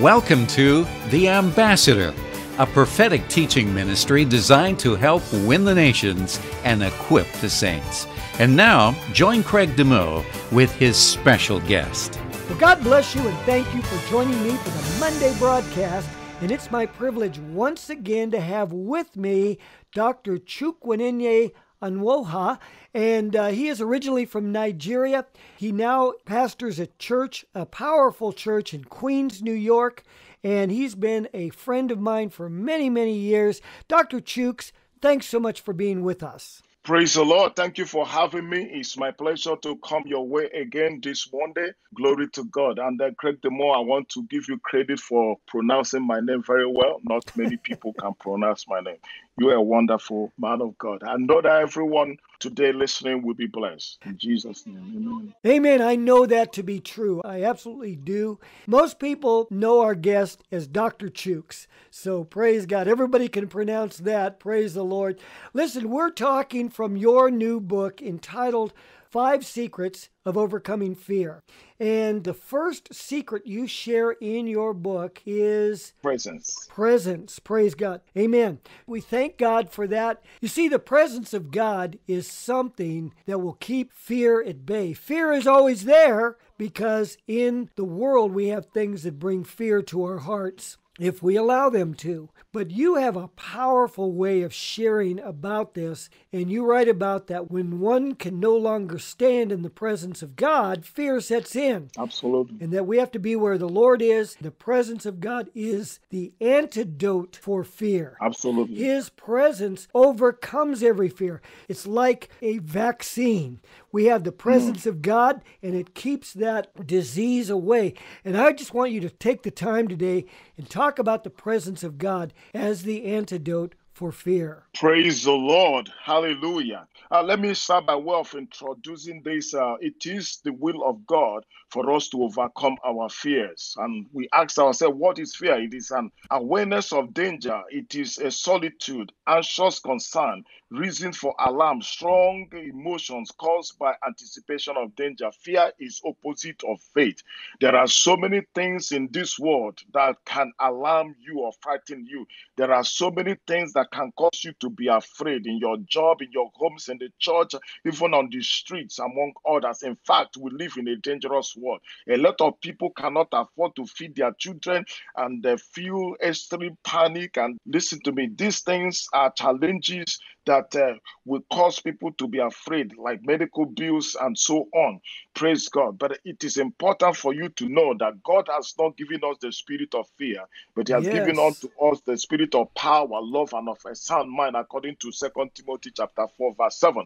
Welcome to The Ambassador, a prophetic teaching ministry designed to help win the nations and equip the saints. And now, join Craig DeMo with his special guest. Well, God bless you and thank you for joining me for the Monday broadcast. And it's my privilege once again to have with me Dr. Chukwunenye Onuoha, and uh, he is originally from Nigeria. He now pastors a church, a powerful church in Queens, New York, and he's been a friend of mine for many, many years. Dr. Chuks, thanks so much for being with us. Praise the Lord. Thank you for having me. It's my pleasure to come your way again this Monday. Glory to God. And then, Craig DeMo, I want to give you credit for pronouncing my name very well. Not many people can pronounce my name. You are a wonderful man of God. I know that everyone today listening will be blessed. In Jesus' name, amen. Amen. I know that to be true. I absolutely do. Most people know our guest as Dr. Chuks. So praise God. Everybody can pronounce that. Praise the Lord. Listen, we're talking from your new book entitled Five Secrets of Overcoming Fear. And the first secret you share in your book is presence. Presence. Praise God. Amen. We thank God for that. You see, the presence of God is something that will keep fear at bay. Fear is always there because in the world we have things that bring fear to our hearts if we allow them to. But you have a powerful way of sharing about this, and you write about that when one can no longer stand in the presence of God, fear sets in. Absolutely. And that we have to be where the Lord is. The presence of God is the antidote for fear. Absolutely. His presence overcomes every fear. It's like a vaccine. We have the presence mm. of God, and it keeps that disease away. And I just want you to take the time today and talk about the presence of God as the antidote for fear. Praise the Lord. Hallelujah. Uh, let me start by way of introducing this. Uh, it is the will of God for us to overcome our fears. And we ask ourselves, what is fear? It is an awareness of danger, it is a solitude, anxious concern, reason for alarm, strong emotions caused by anticipation of danger. Fear is opposite of faith. There are so many things in this world that can alarm you or frighten you. There are so many things that can cause you to be afraid in your job, in your homes, in the church, even on the streets, among others. In fact, we live in a dangerous world. A lot of people cannot afford to feed their children and they feel extreme panic. And listen to me, these things are challenges that uh, will cause people to be afraid, like medical bills and so on. Praise God. But it is important for you to know that God has not given us the spirit of fear, but He has yes. given unto us the spirit of power, love, and of a sound mind, according to Second Timothy chapter 4, verse 7.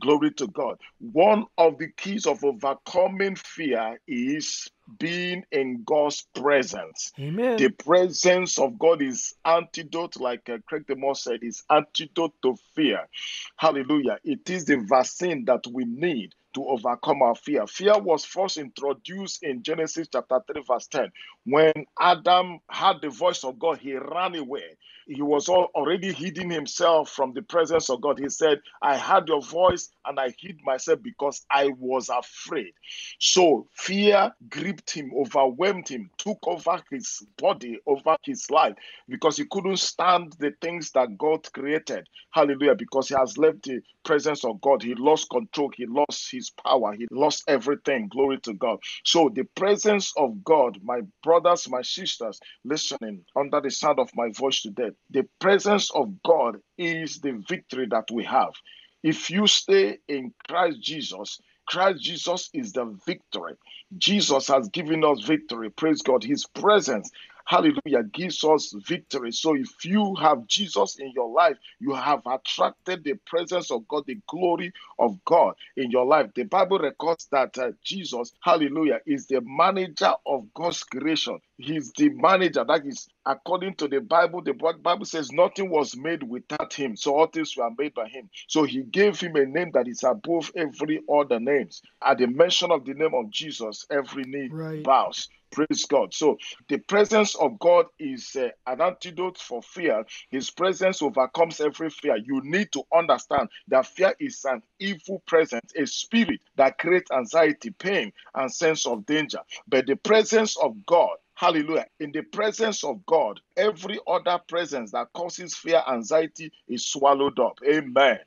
Glory to God. One of the keys of overcoming fear is being in God's presence. Amen. The presence of God is antidote, like uh, Craig DeMo said, is antidote to fear. Hallelujah. It is the vaccine that we need to overcome our fear. Fear was first introduced in Genesis chapter 3, verse 10. When Adam heard the voice of God, he ran away. He was already hiding himself from the presence of God. He said, I heard your voice and I hid myself because I was afraid. So fear gripped him, overwhelmed him, took over his body, over his life, because he couldn't stand the things that God created. Hallelujah. Because he has left the presence of God. He lost control, he lost his power, he lost everything. Glory to God. So the presence of God, my brothers, my sisters, listening under the sound of my voice today, the presence of God is the victory that we have. If you stay in Christ Jesus, Christ Jesus is the victory. Jesus has given us victory. Praise God. His presence hallelujah, gives us victory. So if you have Jesus in your life, you have attracted the presence of God, the glory of God in your life. The Bible records that uh, Jesus, hallelujah, is the manager of God's creation. He's the manager. That is, according to the Bible, the Bible says nothing was made without him. So all things were made by him. So he gave him a name that is above every other names. At the mention of the name of Jesus, every knee right. bows. Praise God. So the presence of God is uh, an antidote for fear. His presence overcomes every fear. You need to understand that fear is an evil presence, a spirit that creates anxiety, pain, and sense of danger. But the presence of God Hallelujah. In the presence of God, every other presence that causes fear, anxiety is swallowed up. Amen.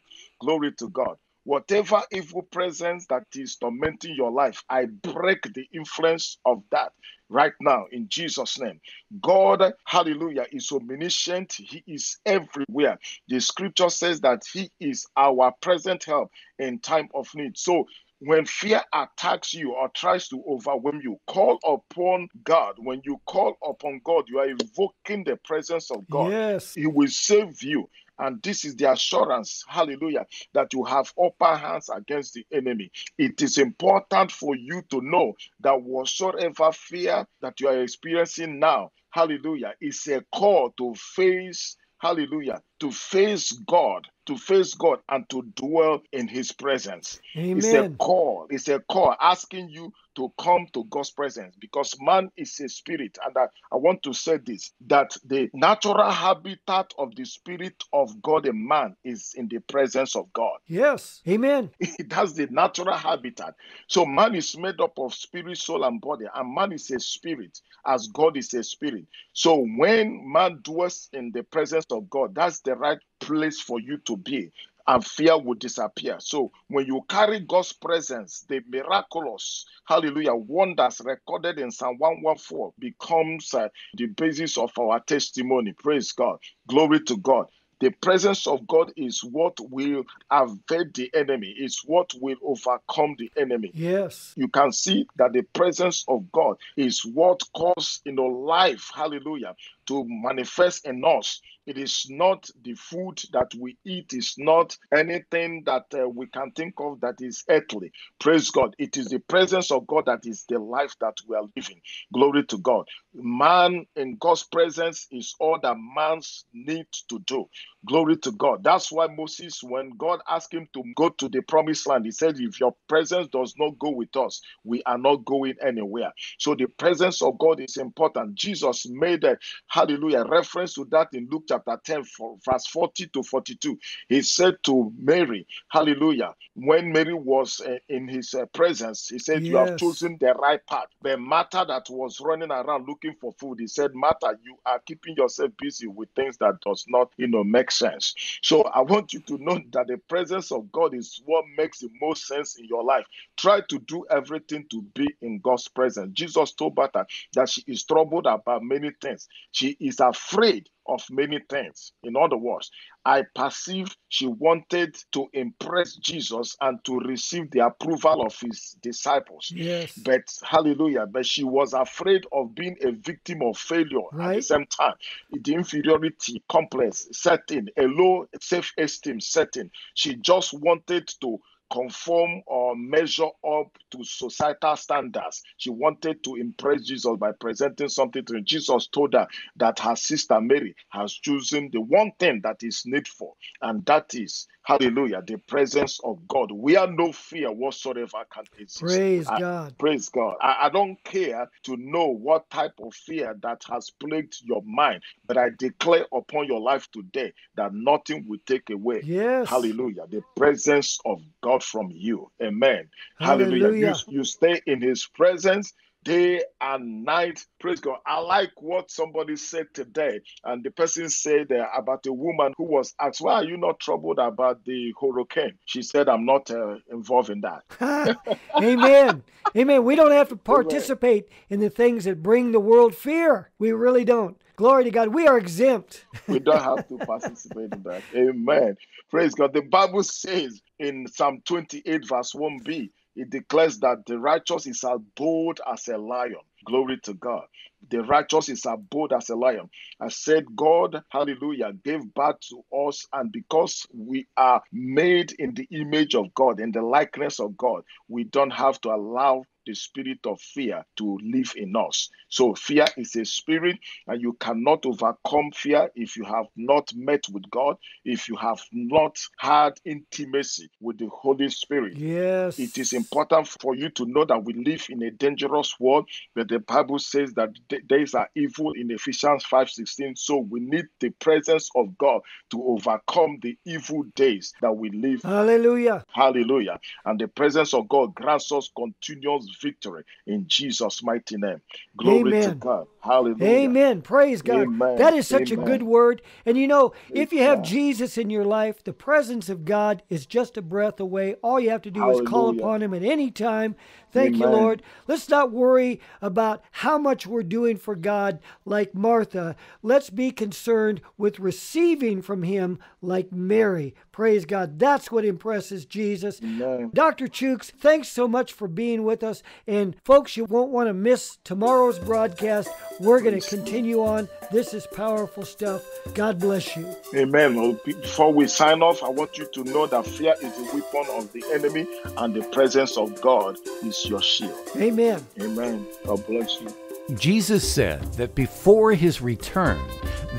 Glory to God. Whatever evil presence that is tormenting your life, I break the influence of that right now in Jesus' name. God, hallelujah, is omniscient. He is everywhere. The scripture says that He is our present help in time of need. So when fear attacks you or tries to overwhelm you, call upon God. When you call upon God, you are invoking the presence of God. Yes. He will save you. And this is the assurance, hallelujah, that you have upper hands against the enemy. It is important for you to know that whatsoever fear that you are experiencing now, hallelujah, is a call to face, hallelujah, to face God to face God and to dwell in his presence. Amen. It's a call. It's a call asking you to come to God's presence because man is a spirit. And I, I want to say this that the natural habitat of the spirit of God in man is in the presence of God. Yes. Amen. That's the natural habitat. So man is made up of spirit, soul, and body, and man is a spirit as God is a spirit. So when man dwells in the presence of God, that's the right place for you to be and fear will disappear. So when you carry God's presence, the miraculous, hallelujah, wonders recorded in Psalm 114 becomes uh, the basis of our testimony. Praise God. Glory to God. The presence of God is what will avert the enemy, it's what will overcome the enemy. Yes. You can see that the presence of God is what causes in you know, life, hallelujah, to manifest in us. It is not the food that we eat, it's not anything that uh, we can think of that is earthly. Praise God. It is the presence of God that is the life that we are living. Glory to God. Man in God's presence is all that man's needs to do. Glory to God. That's why Moses, when God asked him to go to the promised land, he said, If your presence does not go with us, we are not going anywhere. So the presence of God is important. Jesus made a hallelujah reference to that in Luke chapter 10, verse 40 to 42. He said to Mary, hallelujah, when Mary was uh, in his uh, presence, he said, yes. You have chosen the right path. The matter that was running around looking for food, he said, Martha, you are keeping yourself busy with things that does not, you know, make sense. So I want you to know that the presence of God is what makes the most sense in your life. Try to do everything to be in God's presence. Jesus told Martha that she is troubled about many things. She is afraid of many things. In other words, I perceived she wanted to impress Jesus and to receive the approval of his disciples. Yes. But hallelujah, but she was afraid of being a victim of failure right. at the same time. The inferiority complex setting, a low self-esteem setting. She just wanted to conform or measure up to societal standards. She wanted to impress Jesus by presenting something to him. Jesus told her that her sister Mary has chosen the one thing that is needful, and that is, hallelujah, the presence of God. We are no fear whatsoever can exist. Praise I, God. Praise God. I, I don't care to know what type of fear that has plagued your mind, but I declare upon your life today that nothing will take away. Yes. Hallelujah. The presence of God from you. Amen. Hallelujah. Hallelujah. You, you stay in his presence day and night. Praise God. I like what somebody said today. And the person said uh, about a woman who was asked, Why are you not troubled about the hurricane? She said, I'm not uh, involved in that. Amen. Amen. We don't have to participate in the things that bring the world fear. We really don't. Glory to God. We are exempt. we don't have to participate in that. Amen. Praise God. The Bible says in Psalm 28, verse 1b, it declares that the righteous is as bold as a lion. Glory to God. The righteous is as bold as a lion. I said, God, hallelujah, gave birth to us, and because we are made in the image of God, in the likeness of God, we don't have to allow the spirit of fear to live in us. So, fear is a spirit, and you cannot overcome fear if you have not met with God, if you have not had intimacy with the Holy Spirit. Yes. It is important for you to know that we live in a dangerous world, but the Bible says that days are evil in Ephesians 5:16. So we need the presence of God to overcome the evil days that we live. Hallelujah. Hallelujah. And the presence of God grants us continuous victory in Jesus' mighty name. Glory Amen. to God. Hallelujah. Amen. Praise God. Amen. That is such Amen. a good word. And you know, if you have God. Jesus in your life, the presence of God is just a breath away. All you have to do is call upon Him at any time. Thank you, Lord. Let's not worry about how much we're doing for God like Martha. Let's be concerned with receiving from Him like Mary. Praise God. That's what impresses Jesus. Amen. Dr. Chuks, thanks so much for being with us. And folks, you won't want to miss tomorrow's broadcast. We're going to continue on. This is powerful stuff. God bless you. Amen. Oh, before we sign off, I want you to know that fear is the weapon of the enemy, and the presence of God is your shield. Amen. Amen. God bless you. Jesus said that before his return,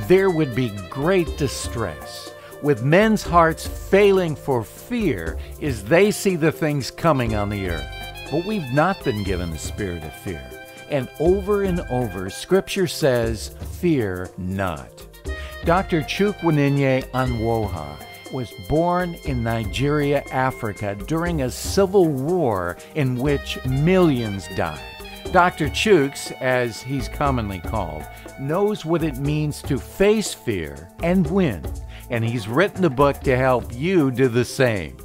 there would be great distress, with men's hearts failing for fear as they see the things coming on the earth. But we've not been given the spirit of fear. And over and over, Scripture says, Fear not. Dr. Chukwunenye Onuoha was born in Nigeria, Africa, during a civil war in which millions died. Dr. Chuks, as he's commonly called, knows what it means to face fear and win, and he's written a book to help you do the same.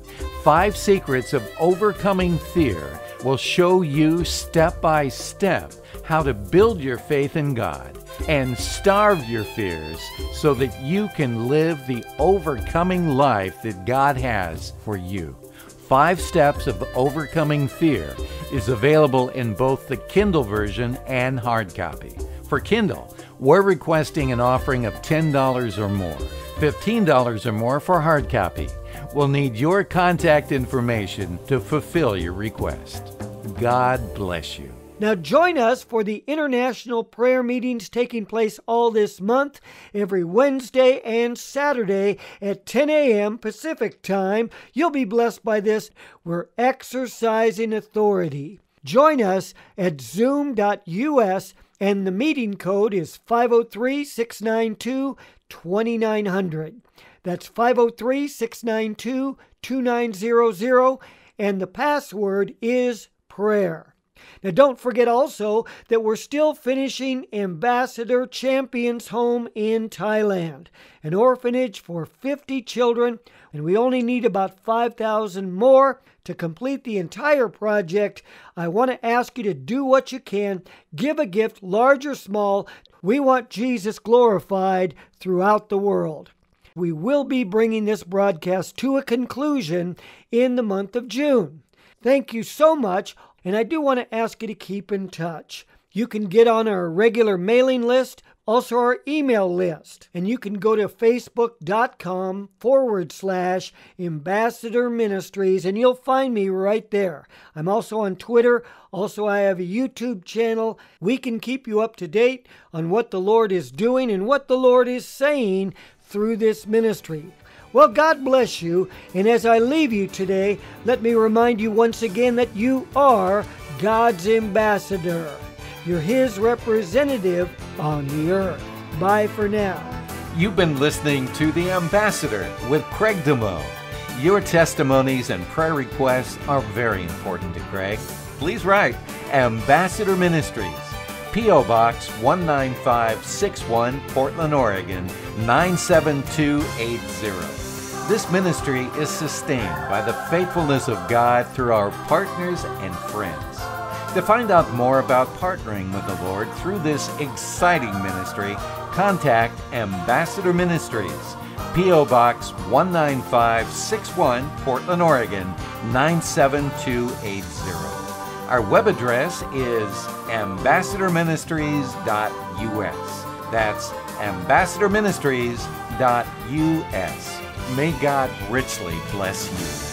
Five Secrets of Overcoming Fear will show you step by step how to build your faith in God and starve your fears so that you can live the overcoming life that God has for you. Five Steps of Overcoming Fear is available in both the Kindle version and hard copy. For Kindle, we're requesting an offering of $10 or more, $15 or more for hard copy. We'll need your contact information to fulfill your request. God bless you. Now, join us for the international prayer meetings taking place all this month, every Wednesday and Saturday at 10 a.m. Pacific Time. You'll be blessed by this. We're exercising authority. Join us at zoom.us, and the meeting code is 503 692 2900. That's 503 692 2900, and the password is prayer. Now, don't forget also that we're still finishing Ambassador Champions Home in Thailand, an orphanage for 50 children, and we only need about 5,000 more to complete the entire project. I want to ask you to do what you can, give a gift, large or small. We want Jesus glorified throughout the world. We will be bringing this broadcast to a conclusion in the month of June. Thank you so much. And I do want to ask you to keep in touch. You can get on our regular mailing list, also our email list. And you can go to facebook.com forward slash ambassador ministries and you'll find me right there. I'm also on Twitter. Also, I have a YouTube channel. We can keep you up to date on what the Lord is doing and what the Lord is saying through this ministry. Well, God bless you. And as I leave you today, let me remind you once again that you are God's ambassador. You're His representative on the earth. Bye for now. You've been listening to The Ambassador with Craig DeMo. Your testimonies and prayer requests are very important to Craig. Please write Ambassador Ministries, P.O. Box 19561, Portland, Oregon 97280. This ministry is sustained by the faithfulness of God through our partners and friends. To find out more about partnering with the Lord through this exciting ministry, contact Ambassador Ministries, P.O. Box 19561, Portland, Oregon 97280. Our web address is ambassadorministries.us. That's ambassadorministries.us. May God richly bless you.